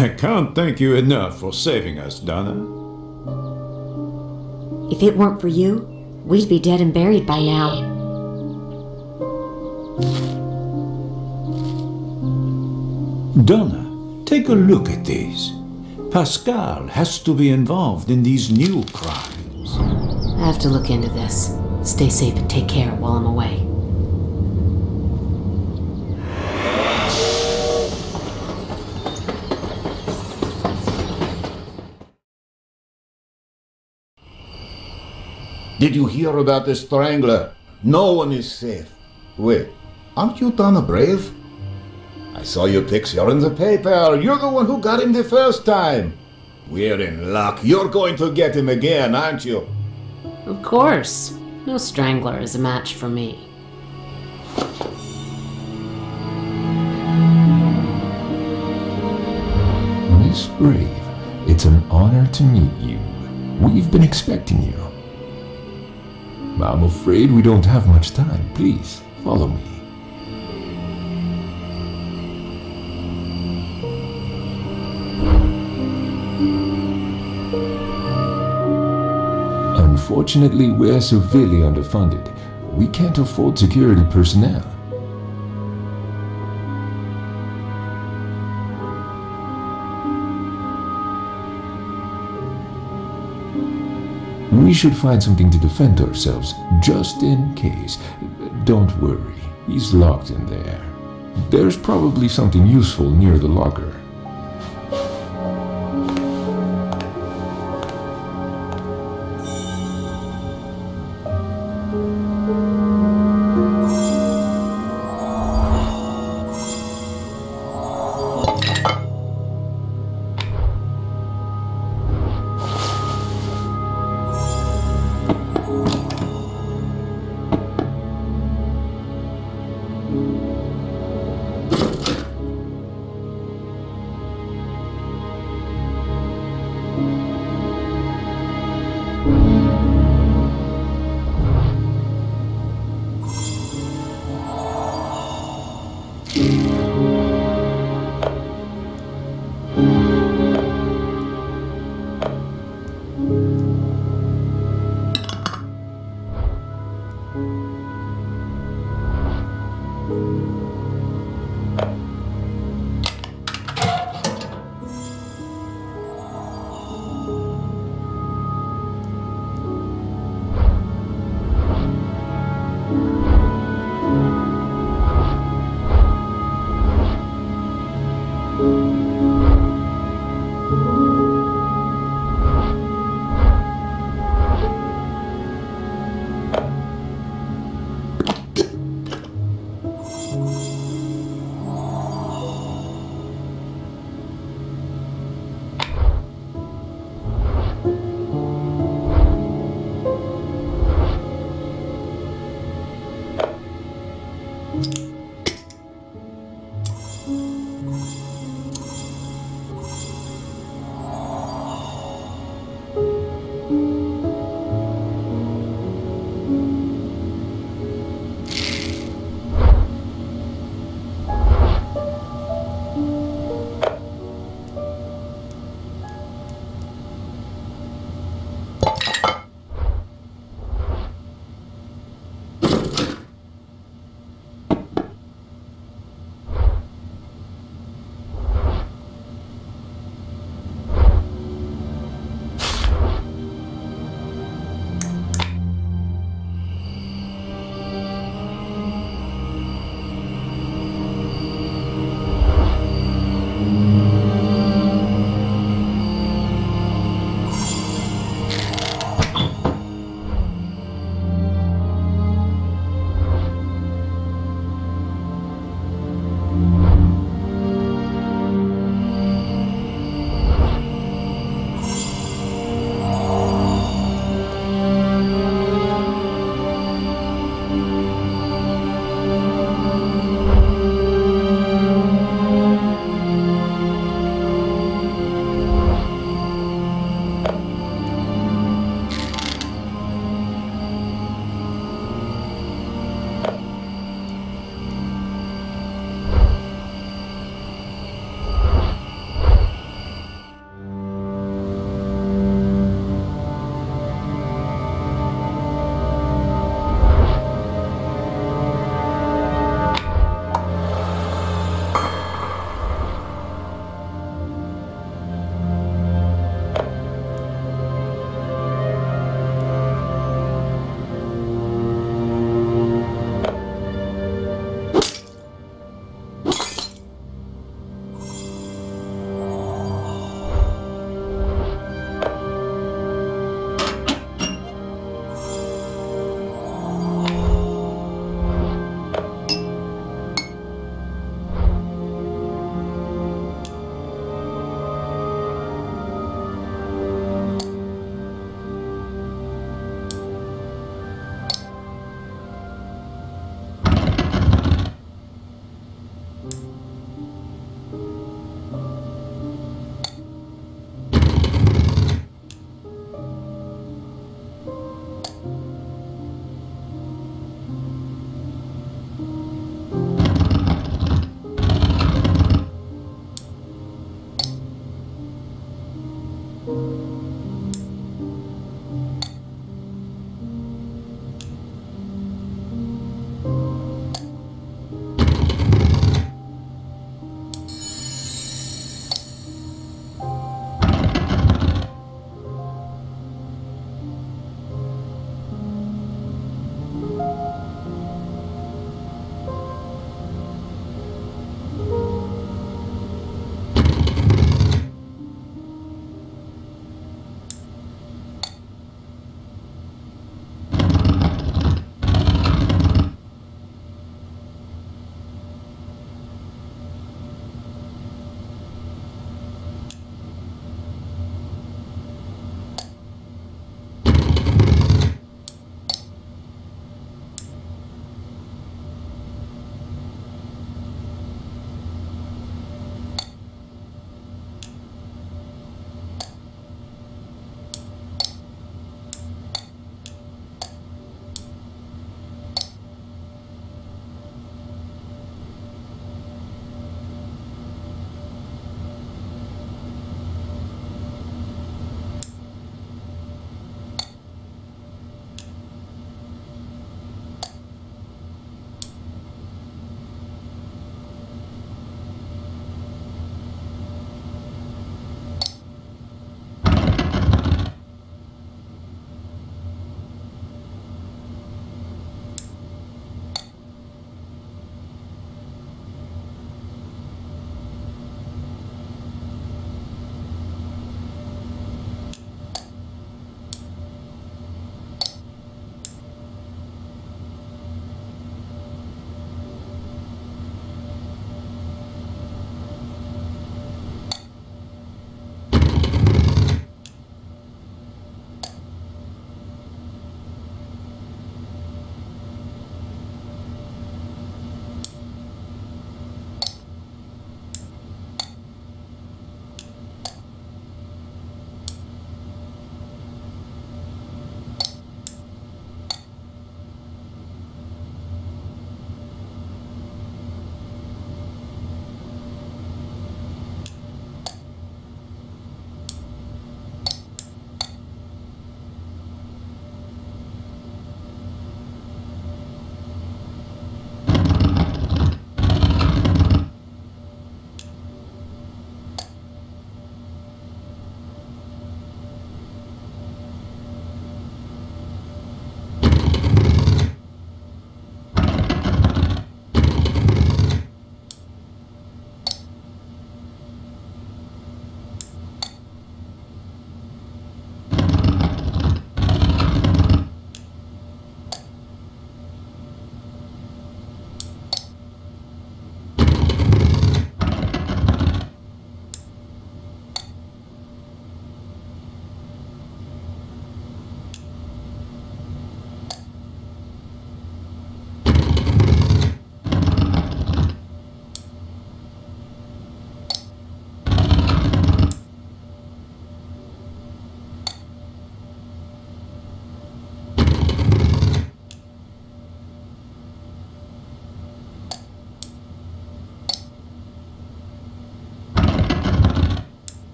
I can't thank you enough for saving us, Donna. If it weren't for you, we'd be dead and buried by now. Donna, take a look at these. Pascal has to be involved in these new crimes. I have to look into this. Stay safe and take care while I'm away. Did you hear about the strangler? No one is safe. Wait, aren't you Donna Brave? I saw your picture in the paper. You're the one who got him the first time. We're in luck. You're going to get him again, aren't you? Of course. No strangler is a match for me. Miss Brave, it's an honor to meet you. We've been expecting you. I'm afraid we don't have much time. Please, follow me. Unfortunately, we're severely underfunded. We can't afford security personnel. We should find something to defend ourselves, just in case. Don't worry, he's locked in there. There's probably something useful near the locker.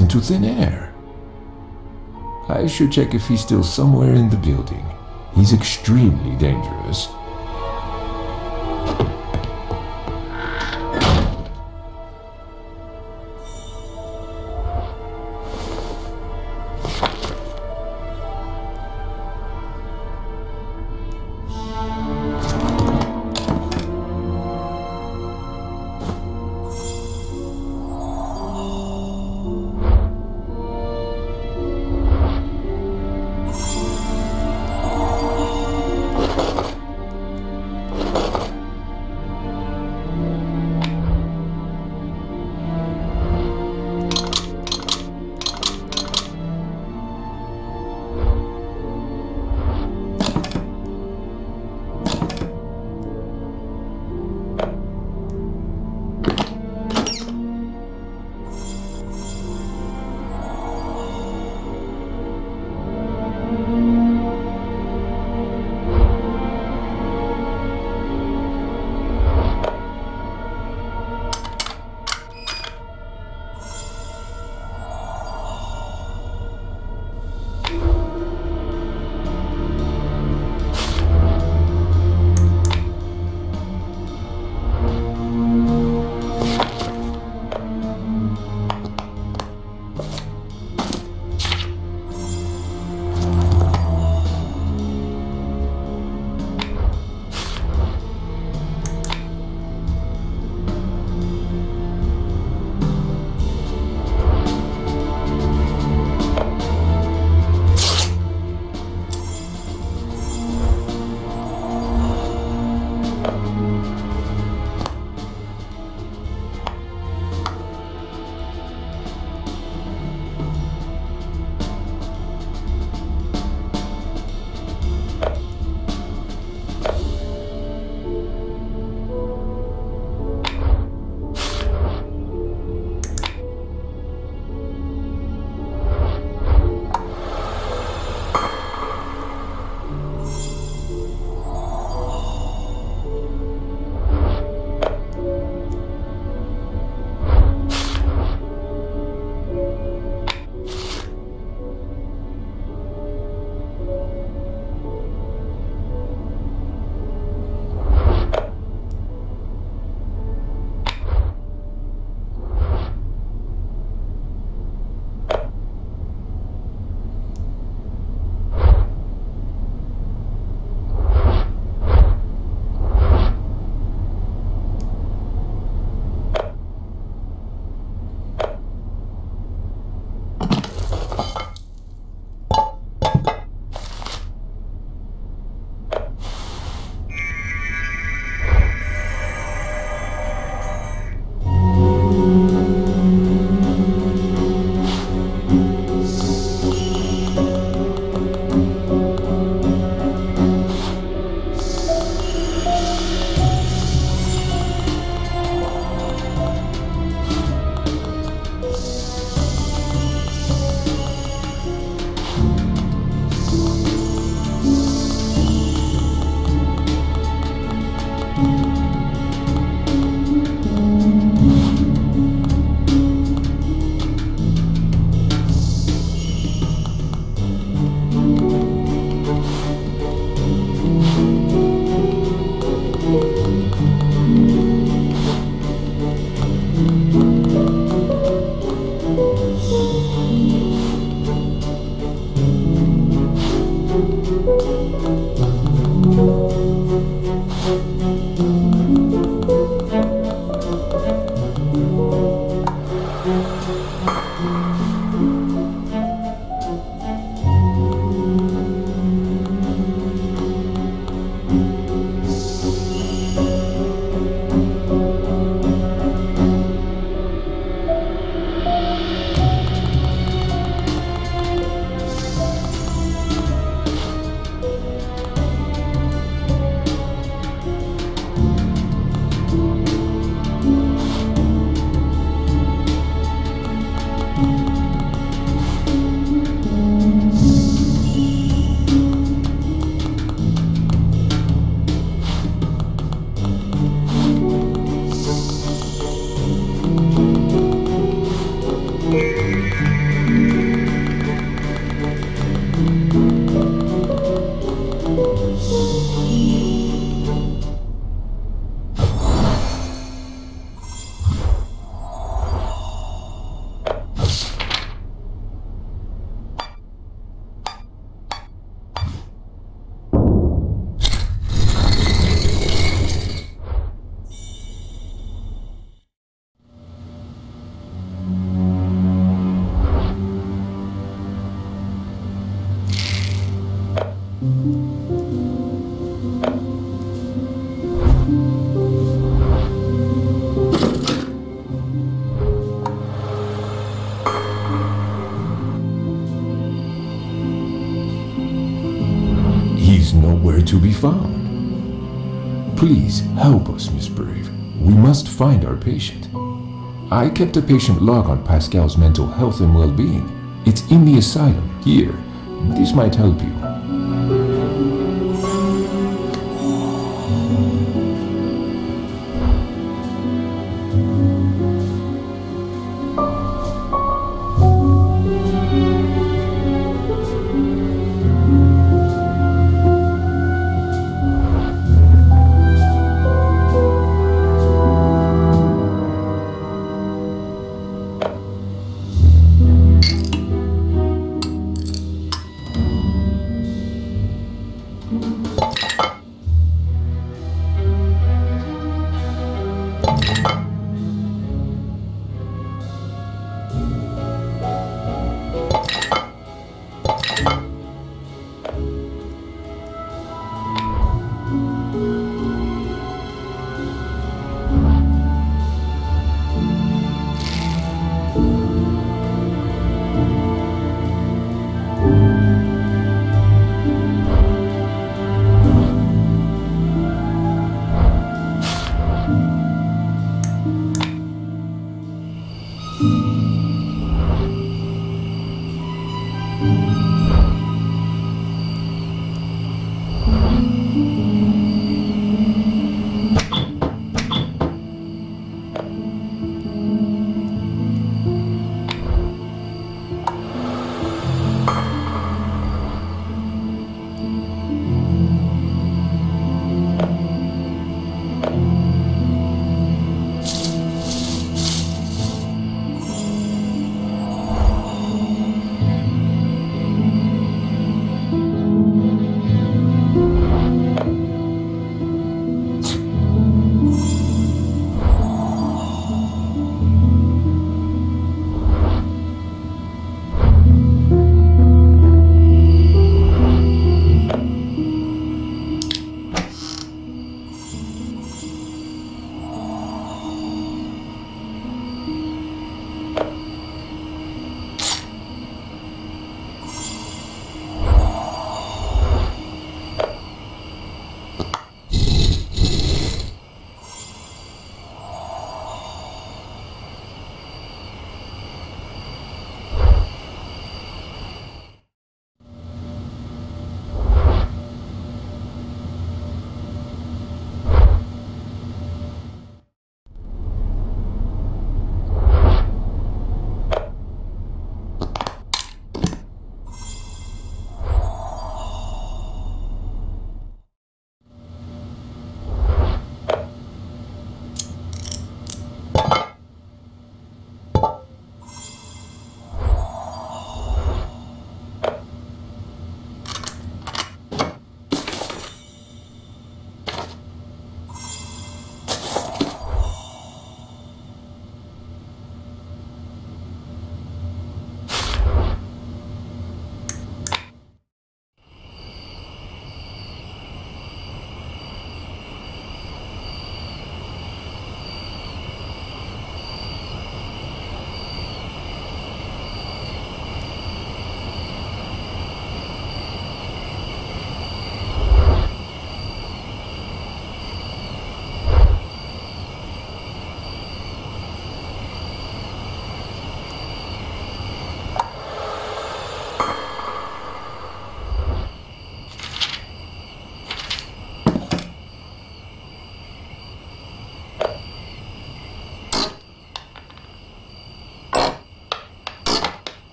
Into thin air. I should check if he's still somewhere in the building. He's extremely dangerous. He's nowhere to be found. Please help us, Miss Brave. We must find our patient. I kept a patient log on Pascal's mental health and well-being. It's in the asylum, here. This might help you.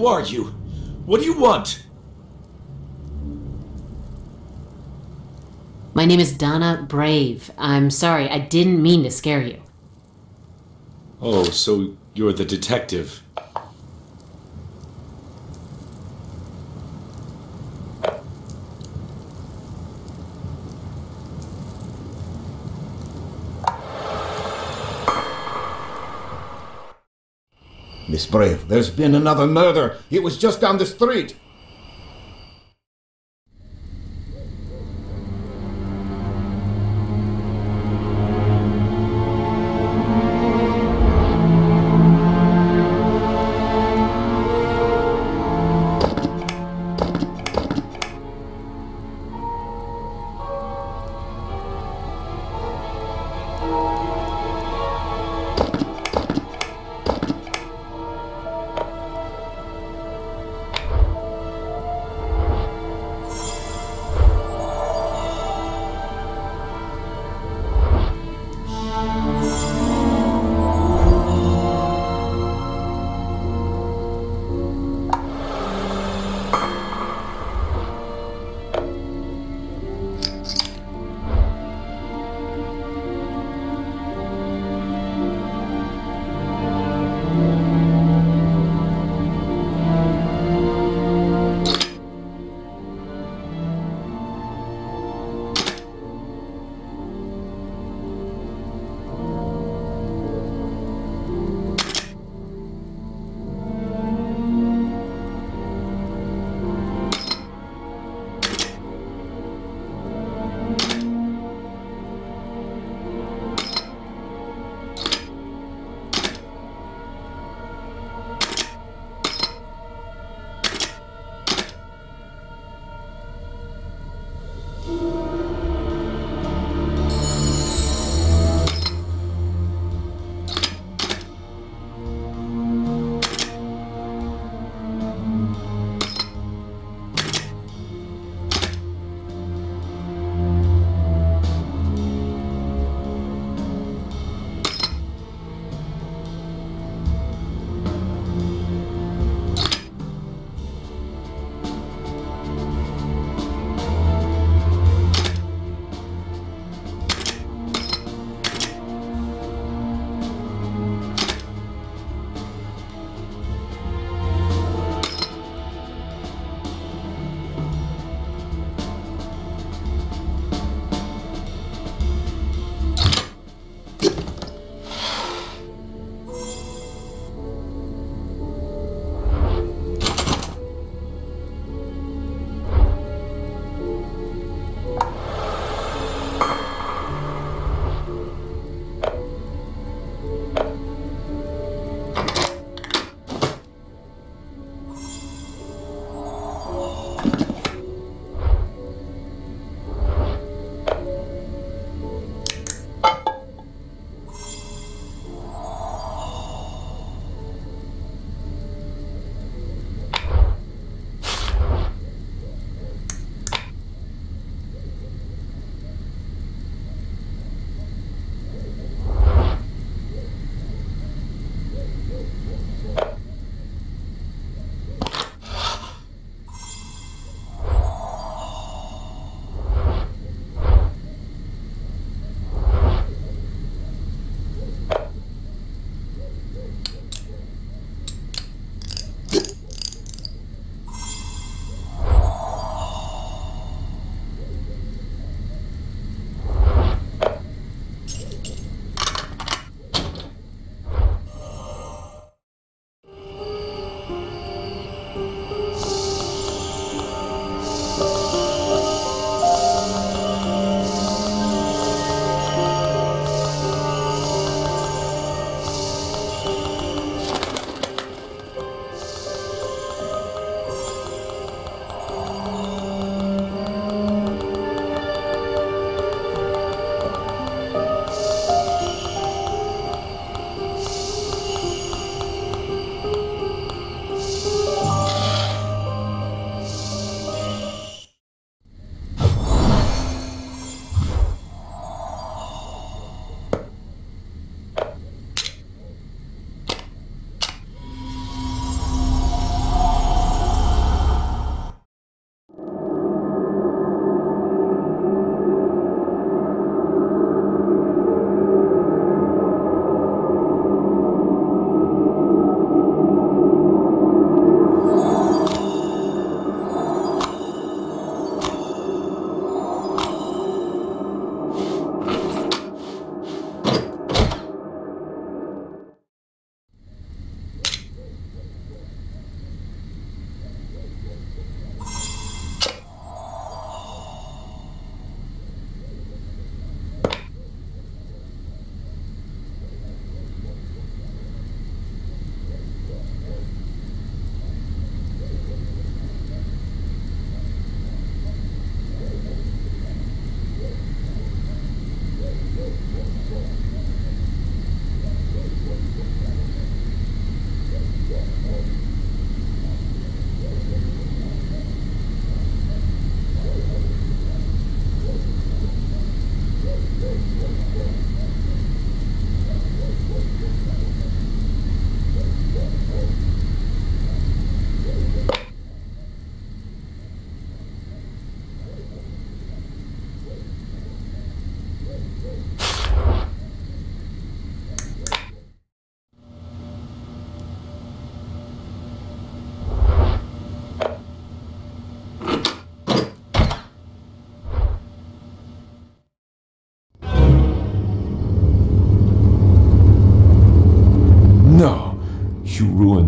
Who are you? What do you want? My name is Donna Brave. I'm sorry, I didn't mean to scare you. Oh, so you're the detective. Brave, there's been another murder. It was just down the street.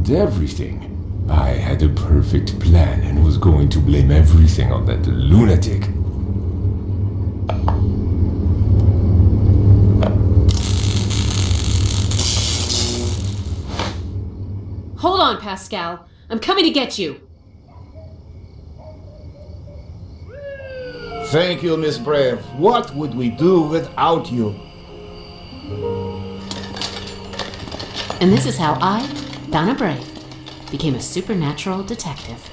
Ruined everything. I had a perfect plan and was going to blame everything on that lunatic. Hold on, Pascal. I'm coming to get you. Thank you, Miss Brave. What would we do without you? And this is how I, Donna Brave, became a supernatural detective.